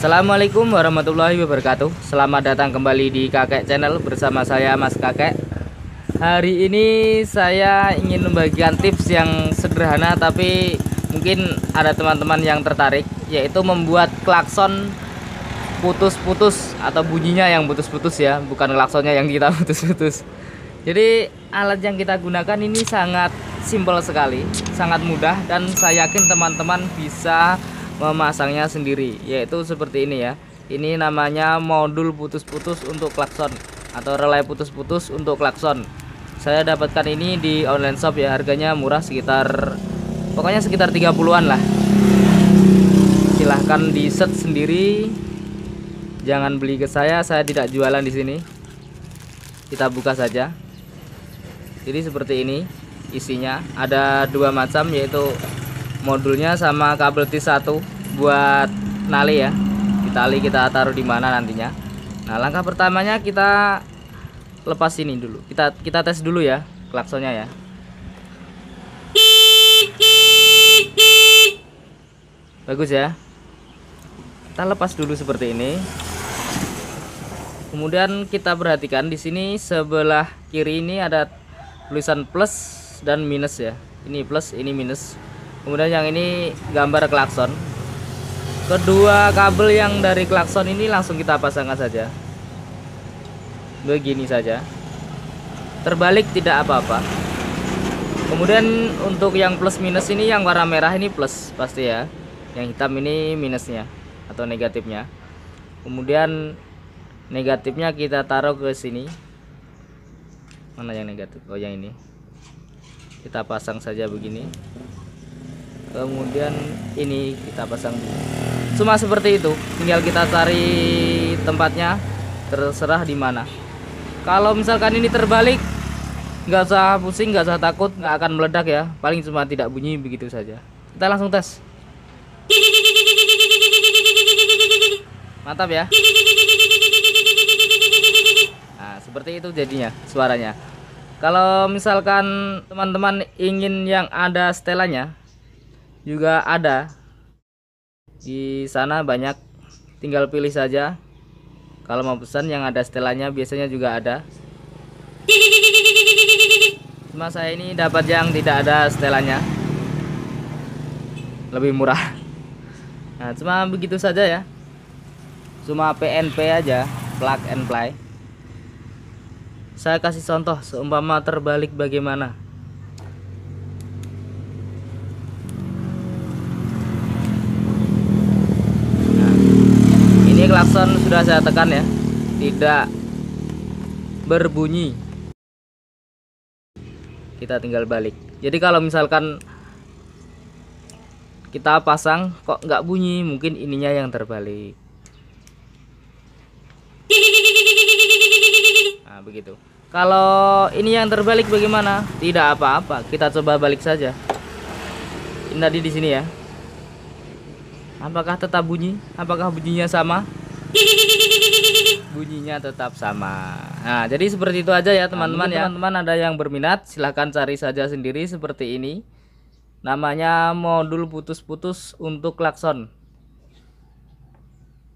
Assalamualaikum warahmatullahi wabarakatuh. Selamat datang kembali di Kakek Channel bersama saya Mas Kakek. Hari ini saya ingin membagikan tips yang sederhana tapi mungkin ada teman-teman yang tertarik Yaitu membuat klakson putus-putus atau bunyinya yang putus-putus ya Bukan klaksonnya yang kita putus-putus. Jadi alat yang kita gunakan ini sangat simpel sekali Sangat mudah dan saya yakin teman-teman bisa memasangnya sendiri yaitu seperti ini ya. Ini namanya modul putus-putus untuk klakson atau relay putus-putus untuk klakson. Saya dapatkan ini di online shop ya harganya murah sekitar pokoknya sekitar 30-an lah. Silahkan di set sendiri. Jangan beli ke saya saya tidak jualan di sini. Kita buka saja. Jadi seperti ini isinya. Ada dua macam yaitu modulnya sama kabel T1 buat nali ya. Di tali kita taruh di mana nantinya. Nah langkah pertamanya kita lepas ini dulu. Kita kita tes dulu ya klaksonnya ya. Bagus ya. Kita lepas dulu seperti ini. Kemudian kita perhatikan di sini sebelah kiri ini ada tulisan plus dan minus ya. Ini plus ini minus kemudian yang ini gambar klakson. Kedua kabel yang dari klakson ini langsung kita pasangkan saja. Begini saja. Terbalik tidak apa-apa. Kemudian untuk yang plus minus ini yang warna merah ini plus pasti ya. Yang hitam ini minusnya atau negatifnya. Kemudian negatifnya kita taruh ke sini. Mana yang negatif? Oh yang ini. Kita pasang saja begini kemudian ini kita pasang cuma seperti itu tinggal kita cari tempatnya terserah di mana. Kalau misalkan ini terbalik nggak usah pusing nggak usah takut nggak akan meledak ya. Paling cuma tidak bunyi begitu saja. Kita langsung tes. Mantap ya? Nah seperti itu jadinya suaranya. Kalau misalkan teman-teman ingin yang ada setelannya juga ada. Di sana banyak. Tinggal pilih saja. Kalau mau pesan yang ada setelannya biasanya juga ada. Cuma saya ini dapat yang tidak ada setelannya lebih murah. Nah cuma begitu saja ya. Cuma PNP aja plug and play. Saya kasih contoh seumpama terbalik bagaimana ini klakson sudah saya tekan ya. Tidak berbunyi. Kita tinggal balik. Jadi kalau misalkan kita pasang kok nggak bunyi? Mungkin ininya yang terbalik. Nah begitu. Kalau ini yang terbalik bagaimana? Tidak apa-apa. Kita coba balik saja. Ini tadi di sini ya. Apakah tetap bunyi? Apakah bunyinya sama? Bunyinya tetap sama. Nah, jadi seperti itu aja ya teman-teman ya. Teman-teman ada yang berminat silahkan cari saja sendiri seperti ini. Namanya modul putus-putus untuk klakson.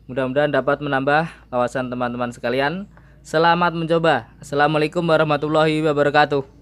Mudah-mudahan dapat menambah kawasan teman-teman sekalian. Selamat mencoba. Assalamualaikum warahmatullahi wabarakatuh.